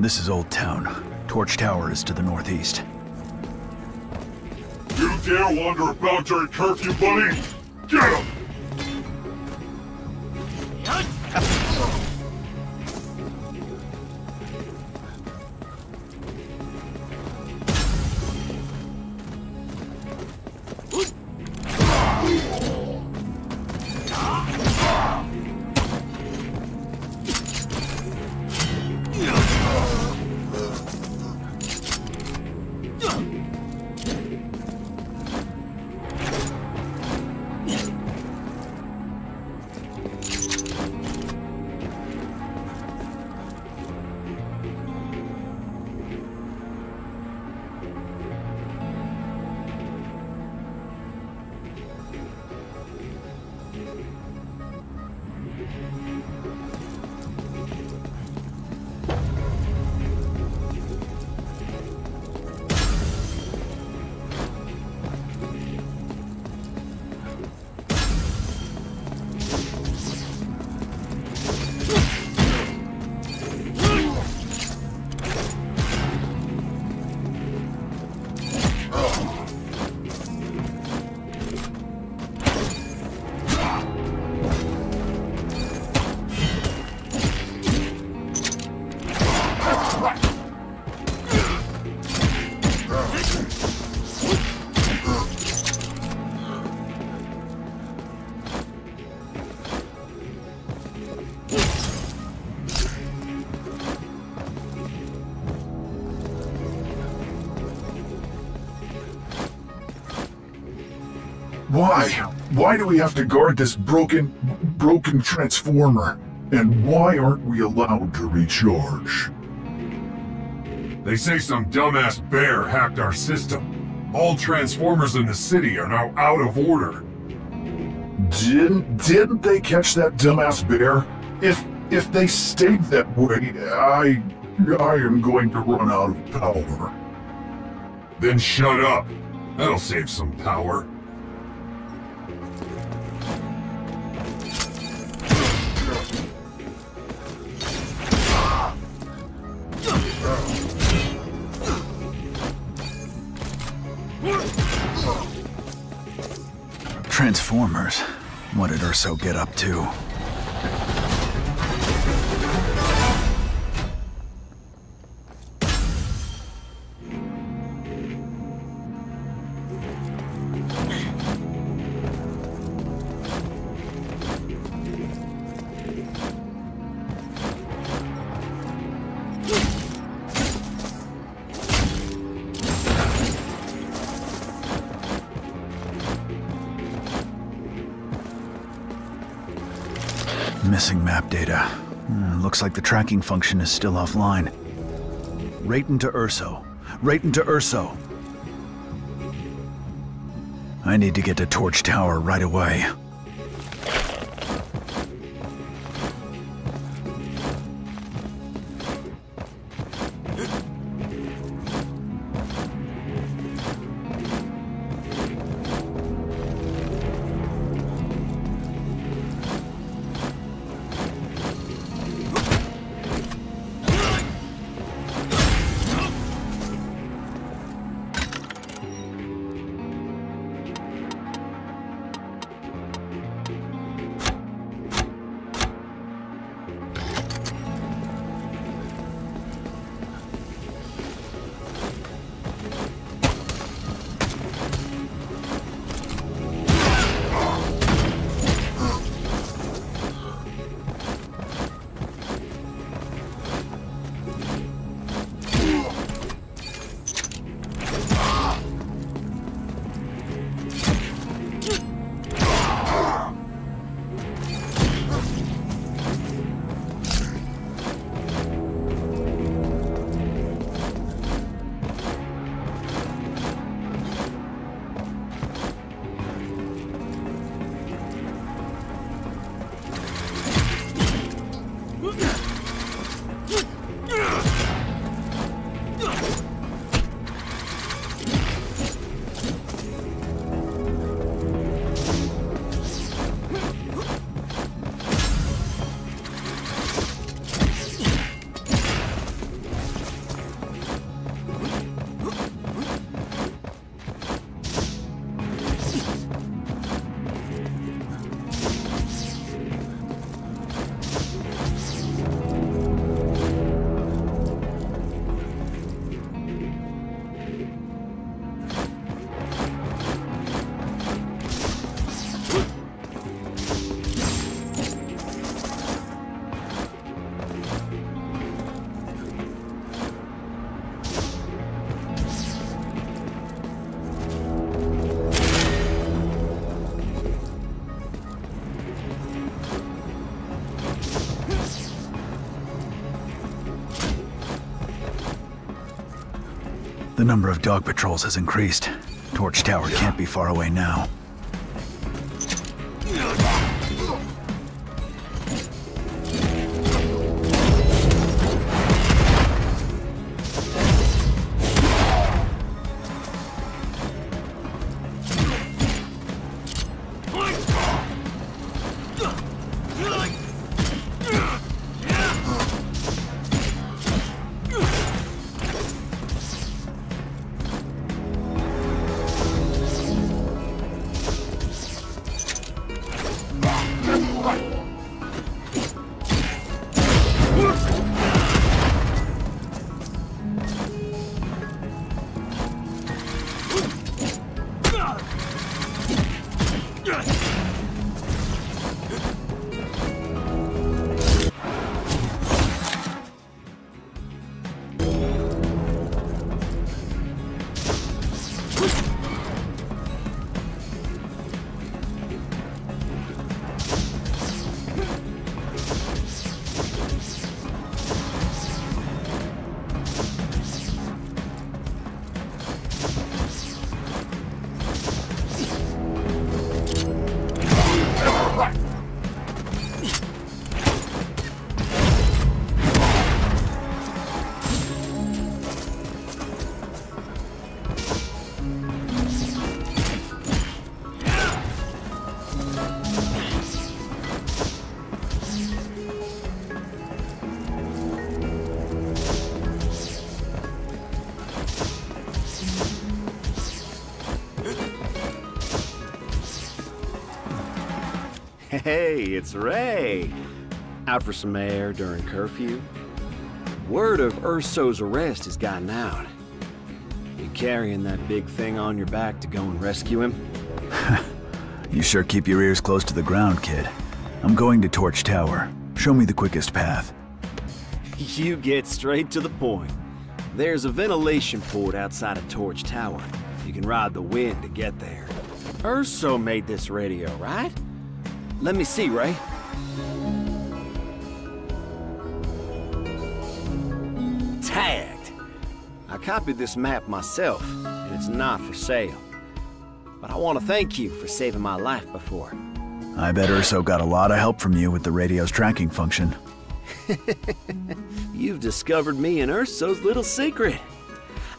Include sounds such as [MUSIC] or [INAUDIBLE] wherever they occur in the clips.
This is Old Town. Torch Tower is to the northeast. You dare wander about during curfew, buddy? Get him! Why? Why do we have to guard this broken, broken transformer? And why aren't we allowed to recharge? They say some dumbass bear hacked our system. All transformers in the city are now out of order. Didn't didn't they catch that dumbass bear? If if they stayed that way, I I am going to run out of power. Then shut up. That'll save some power. Urso get up to? Missing map data. Hmm, looks like the tracking function is still offline. Right into Urso. Right into Urso. I need to get to Torch Tower right away. Number of dog patrols has increased. Torch Tower can't be far away now. Hey, it's Ray. Out for some air during curfew. Word of Urso's arrest has gotten out. You carrying that big thing on your back to go and rescue him? [LAUGHS] You sure keep your ears close to the ground, kid. I'm going to Torch Tower. Show me the quickest path. You get straight to the point. There's a ventilation port outside of Torch Tower. You can ride the wind to get there. Urso made this radio, right? Let me see, Ray. Tagged. I copied this map myself, and it's not for sale. But I want to thank you for saving my life before. I bet Urso got a lot of help from you with the radio's tracking function. [LAUGHS] You've discovered me and Urso's little secret.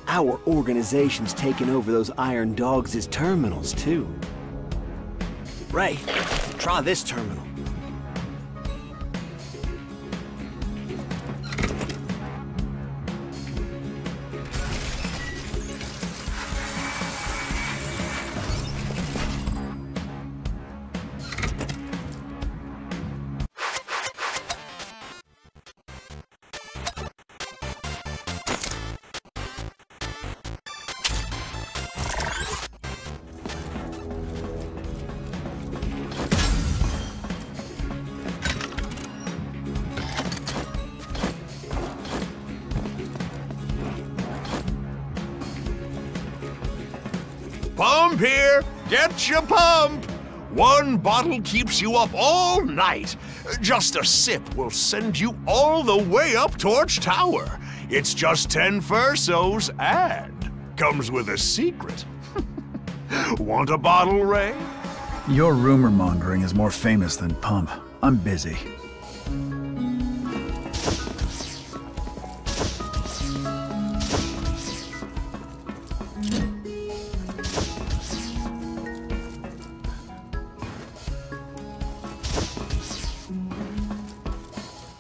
Our organization's taken over those Iron Dogs' terminals, too. Ray, try this terminal. Pump here! Get your pump! One bottle keeps you up all night. Just a sip will send you all the way up Torch Tower. It's just 10 Fursos and comes with a secret. [LAUGHS] Want a bottle, Ray? Your rumor mongering is more famous than Pump. I'm busy.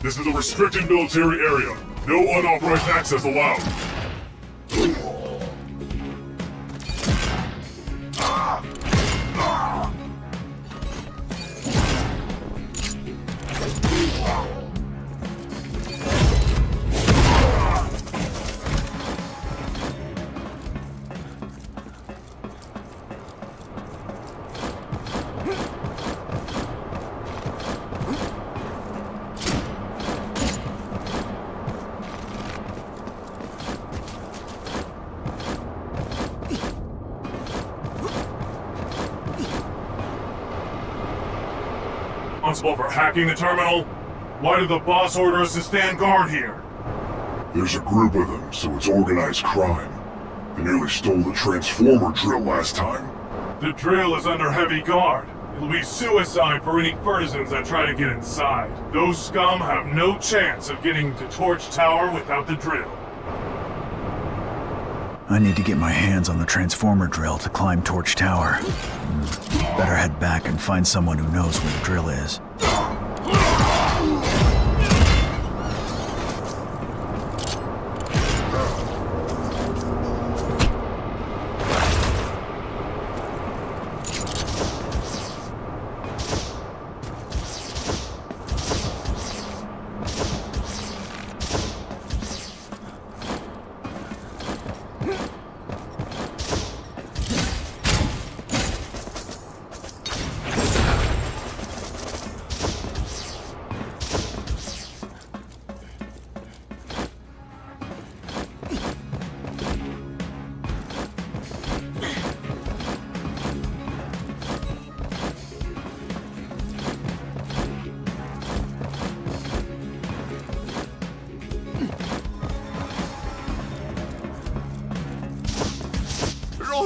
This is a restricted military area. No unauthorized access allowed. Responsible for hacking the terminal? Why did the boss order us to stand guard here? There's a group of them, so it's organized crime. They nearly stole the transformer drill last time. The drill is under heavy guard. It'll be suicide for any partisans that try to get inside. Those scum have no chance of getting to Torch Tower without the drill. I need to get my hands on the transformer drill to climb Torch Tower. Better head back and find someone who knows where the drill is.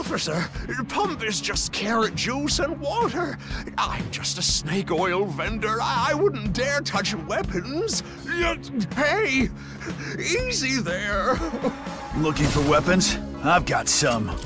Officer, pump is just carrot juice and water. I'm just a snake oil vendor. I, I wouldn't dare touch weapons. Hey, easy there. [LAUGHS] Looking for weapons? I've got some.